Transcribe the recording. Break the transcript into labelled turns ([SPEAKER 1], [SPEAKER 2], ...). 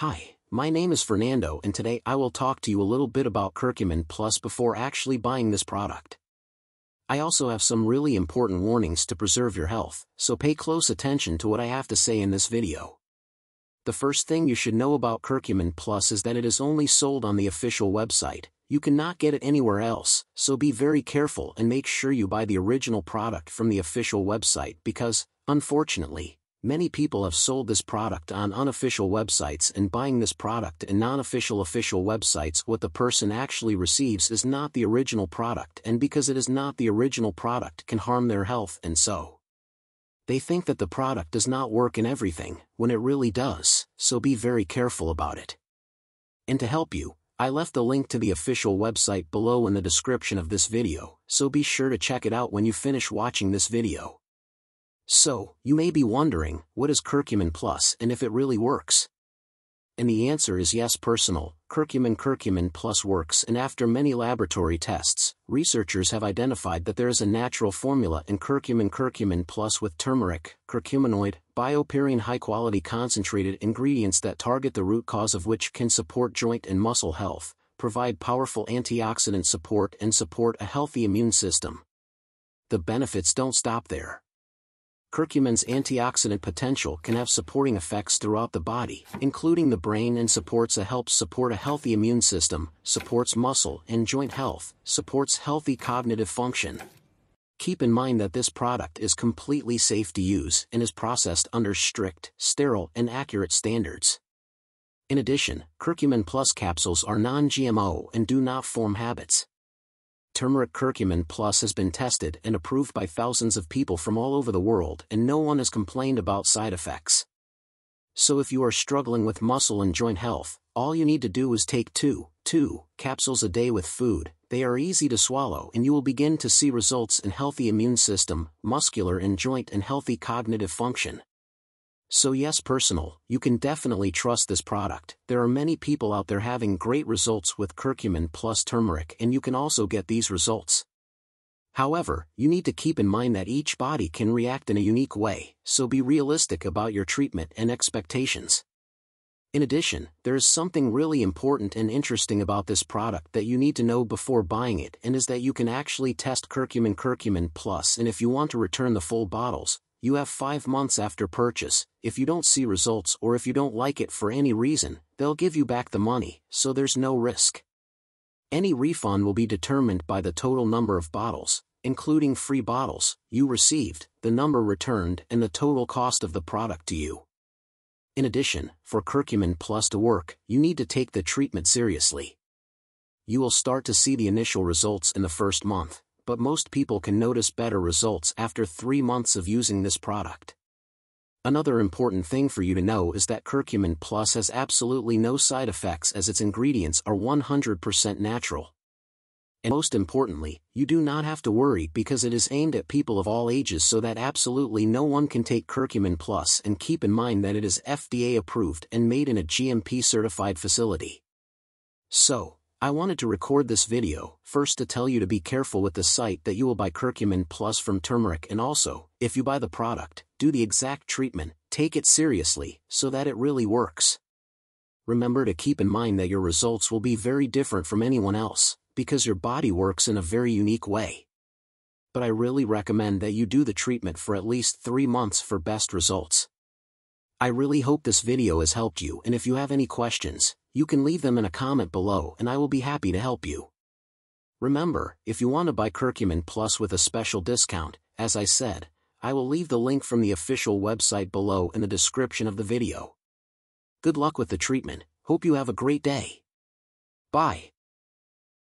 [SPEAKER 1] Hi, my name is Fernando and today I will talk to you a little bit about Curcumin Plus before actually buying this product. I also have some really important warnings to preserve your health, so pay close attention to what I have to say in this video. The first thing you should know about Curcumin Plus is that it is only sold on the official website, you cannot get it anywhere else, so be very careful and make sure you buy the original product from the official website because, unfortunately, Many people have sold this product on unofficial websites and buying this product in non-official official websites what the person actually receives is not the original product and because it is not the original product can harm their health and so. They think that the product does not work in everything, when it really does, so be very careful about it. And to help you, I left the link to the official website below in the description of this video, so be sure to check it out when you finish watching this video. So, you may be wondering, what is Curcumin Plus and if it really works? And the answer is yes personal, Curcumin Curcumin Plus works and after many laboratory tests, researchers have identified that there is a natural formula in Curcumin Curcumin Plus with turmeric, curcuminoid, BioPerine high-quality concentrated ingredients that target the root cause of which can support joint and muscle health, provide powerful antioxidant support and support a healthy immune system. The benefits don't stop there curcumin's antioxidant potential can have supporting effects throughout the body, including the brain and supports a helps support a healthy immune system, supports muscle and joint health, supports healthy cognitive function. Keep in mind that this product is completely safe to use and is processed under strict, sterile and accurate standards. In addition, Curcumin Plus capsules are non-GMO and do not form habits turmeric curcumin plus has been tested and approved by thousands of people from all over the world and no one has complained about side effects. So if you are struggling with muscle and joint health, all you need to do is take 2, 2 capsules a day with food, they are easy to swallow and you will begin to see results in healthy immune system, muscular and joint and healthy cognitive function. So yes personal, you can definitely trust this product. There are many people out there having great results with curcumin plus turmeric and you can also get these results. However, you need to keep in mind that each body can react in a unique way, so be realistic about your treatment and expectations. In addition, there is something really important and interesting about this product that you need to know before buying it and is that you can actually test curcumin curcumin plus and if you want to return the full bottles, you have 5 months after purchase, if you don't see results or if you don't like it for any reason, they'll give you back the money, so there's no risk. Any refund will be determined by the total number of bottles, including free bottles, you received, the number returned and the total cost of the product to you. In addition, for Curcumin Plus to work, you need to take the treatment seriously. You will start to see the initial results in the first month, but most people can notice better results after 3 months of using this product. Another important thing for you to know is that Curcumin Plus has absolutely no side effects as its ingredients are 100% natural. And most importantly, you do not have to worry because it is aimed at people of all ages so that absolutely no one can take Curcumin Plus and keep in mind that it is FDA approved and made in a GMP certified facility. So, I wanted to record this video, first to tell you to be careful with the site that you will buy curcumin plus from turmeric and also, if you buy the product, do the exact treatment, take it seriously, so that it really works. Remember to keep in mind that your results will be very different from anyone else, because your body works in a very unique way. But I really recommend that you do the treatment for at least 3 months for best results. I really hope this video has helped you and if you have any questions, you can leave them in a comment below and I will be happy to help you. Remember, if you want to buy Curcumin Plus with a special discount, as I said, I will leave the link from the official website below in the description of the video. Good luck with the treatment, hope you have a great day. Bye.